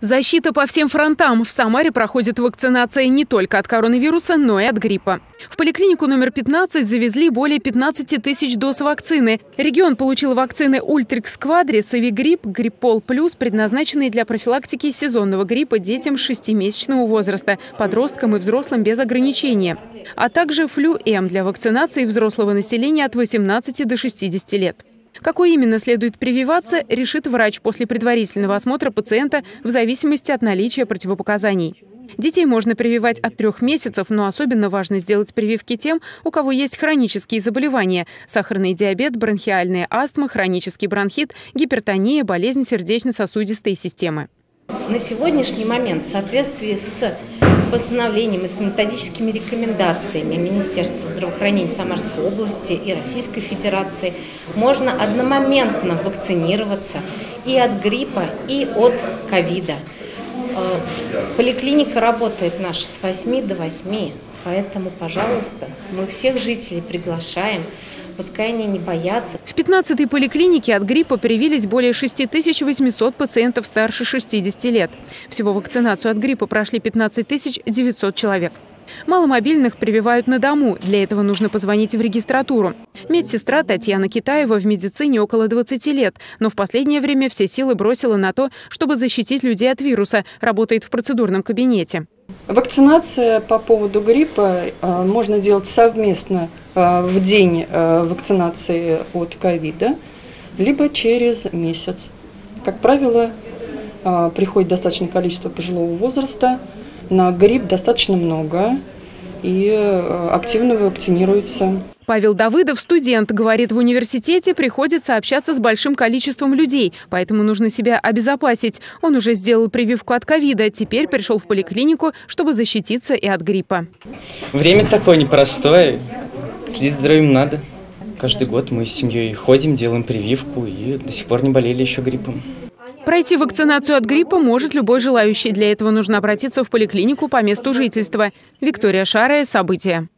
Защита по всем фронтам. В Самаре проходит вакцинация не только от коронавируса, но и от гриппа. В поликлинику номер 15 завезли более 15 тысяч доз вакцины. Регион получил вакцины Ультрикс Квадрис и Вигрипп, Гриппол Плюс, предназначенные для профилактики сезонного гриппа детям 6-месячного возраста, подросткам и взрослым без ограничения, а также Флю-М для вакцинации взрослого населения от 18 до 60 лет. Какой именно следует прививаться, решит врач после предварительного осмотра пациента в зависимости от наличия противопоказаний. Детей можно прививать от трех месяцев, но особенно важно сделать прививки тем, у кого есть хронические заболевания – сахарный диабет, бронхиальная астма, хронический бронхит, гипертония, болезнь сердечно-сосудистой системы. На сегодняшний момент в соответствии с постановлением и с методическими рекомендациями Министерства здравоохранения Самарской области и Российской Федерации можно одномоментно вакцинироваться и от гриппа, и от ковида. Э, поликлиника работает наша с 8 до 8, поэтому, пожалуйста, мы всех жителей приглашаем пускай они не боятся. В 15-й поликлинике от гриппа привились более 6800 пациентов старше 60 лет. Всего вакцинацию от гриппа прошли 15 900 человек. Маломобильных прививают на дому. Для этого нужно позвонить в регистратуру. Медсестра Татьяна Китаева в медицине около 20 лет, но в последнее время все силы бросила на то, чтобы защитить людей от вируса. Работает в процедурном кабинете. Вакцинация по поводу гриппа э, можно делать совместно в день э, вакцинации от ковида, либо через месяц. Как правило, приходит достаточное количество пожилого возраста, на грипп достаточно много и активно вакцинируются. Павел Давыдов, студент, говорит, в университете приходится общаться с большим количеством людей, поэтому нужно себя обезопасить. Он уже сделал прививку от ковида, теперь пришел в поликлинику, чтобы защититься и от гриппа. Время такое непростое, следить здоровьем надо. Каждый год мы с семьей ходим, делаем прививку и до сих пор не болели еще гриппом. Пройти вакцинацию от гриппа может любой желающий. Для этого нужно обратиться в поликлинику по месту жительства. Виктория Шарая. События.